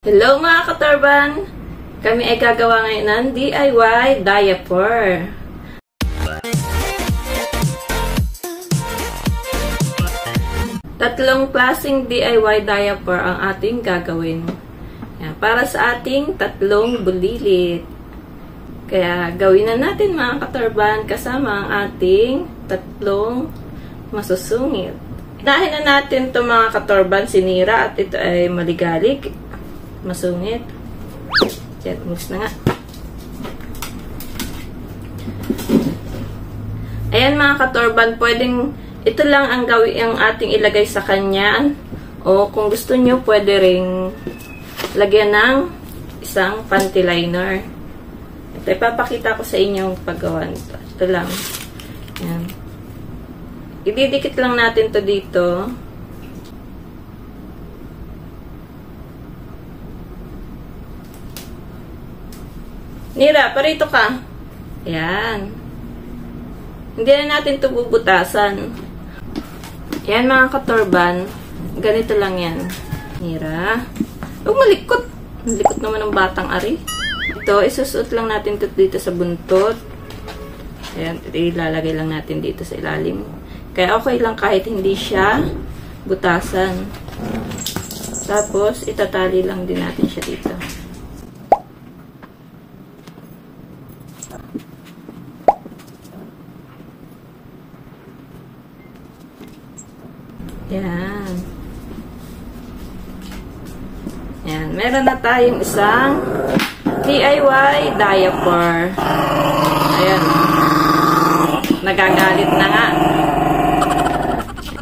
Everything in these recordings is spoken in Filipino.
Hello mga katorban! Kami ay gagawa ngayon ng DIY diaper. Tatlong klaseng DIY diaper ang ating gagawin. Yan, para sa ating tatlong bulilit. Kaya gawin na natin mga katorban kasama ang ating tatlong masusungit. Inahin na natin ito mga katorban, sinira at ito ay maligalig masungit. Yan, mix na nga. Ayan mga katorban, pwedeng ito lang ang gawin ang ating ilagay sa kanya. O kung gusto nyo, pwede ring lagyan ng isang panty liner. Ito, ipapakita ko sa inyo paggawa nito. Ito lang. Ayan. Ididikit lang natin to dito. Nira, parito ka. Ayan. Hindi na natin ito bubutasan. Ayan mga katorban. Ganito lang yan. Nira. Huwag malikot. Malikot naman ng batang ari. Ito, isusuot lang natin ito dito sa buntot. Ayan, ilalagay lang natin dito sa ilalim. Kaya okay lang kahit hindi siya butasan. Tapos, itatali lang din natin siya dito. Yan. Yan. Meron na tayong isang DIY diaper. Ayan. Nagagalit na nga.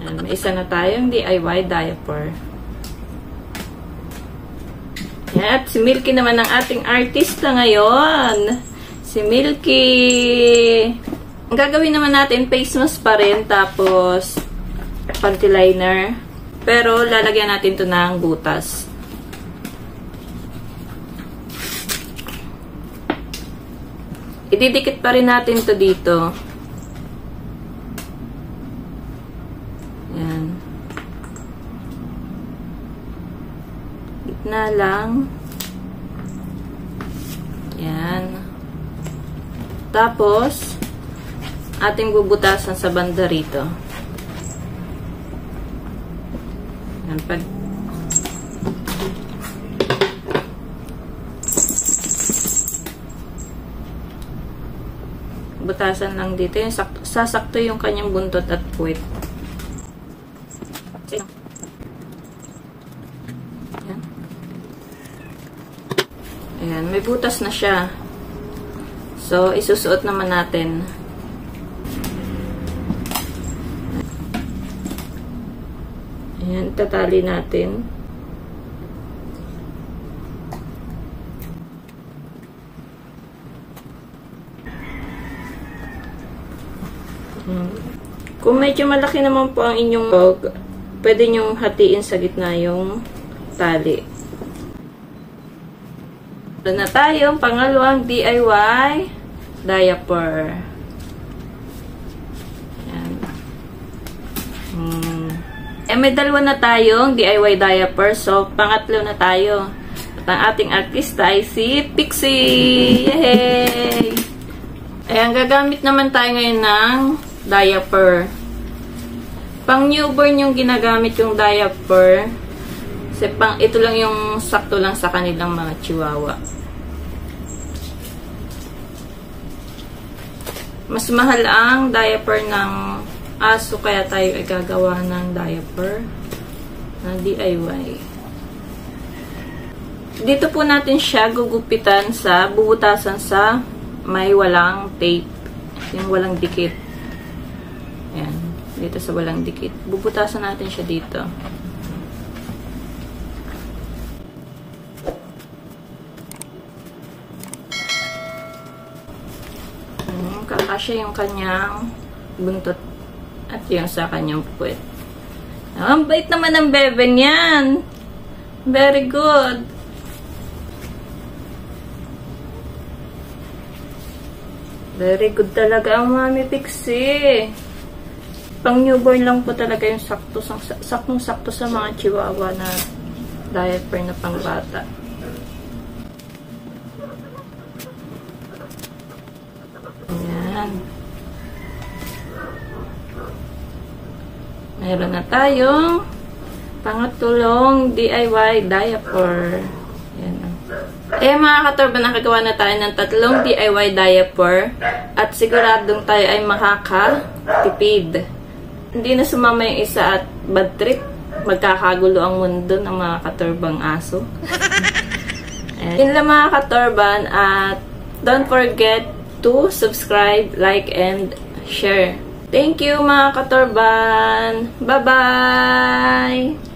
Yan. May isa na tayong DIY diaper. Yan. At si Milky naman ang ating artista ngayon. Si Milky. Ang gagawin naman natin, face mask pa rin. Tapos, panty liner. Pero, lalagyan natin to ng butas. Ididikit pa rin natin to dito. Yan. Gitna lang. Yan. Tapos, ating bubutasan sa banda rito. Yan, pag butasan lang dito. Yung sakto, sasakto yung kanyang buntot at puwet. Ayan. Ayan, may butas na siya. So, isusuot naman natin. Ayan, tatali natin. Hmm. Kung medyo malaki naman po ang inyong dog, pwede nyong hatiin sa gitna yung tali. Ito na tayo, pangalawang DIY diaper. Yan. Hmm. Eh, may dalawa na tayong DIY diaper. So, pangatlo na tayo. At ang ating artista ay si Pixie! Yay! Ayan, gagamit naman tayo ngayon ng diaper. Pang newborn yung ginagamit yung diaper. Kasi pang, ito lang yung sakto lang sa kanilang mga chihuahua. Mas mahal ang diaper ng aso kaya tayo ay gagawa ng diaper na DIY. Dito po natin siya gugupitan sa, bubutasan sa may walang tape. Yung walang dikit. Ayan. Dito sa walang dikit. Bubutasan natin siya dito. Ayan. Kakasya yung kanyang buntot at yung sa kanyang puwet. Ang bait naman ng bebe niyan. Very good. Very good talaga ang Mami Pixie. Pang newborn lang po talaga yung sakto, saktong sakto sa mga chihuahua na diaper na pang bata. Ayan. Meron na tayong pangatulong DIY diaper. Ayan. Eh mga katorba, nakagawa na tayo ng tatlong DIY diaper at siguradong tayo ay makakatipid. Hindi na sumama yung isa at bad trip. Magkakagulo ang mundo ng mga katorbang aso. Ayan. Yun lang mga katorban at don't forget to subscribe, like, and share. Thank you mga katorban! Bye-bye!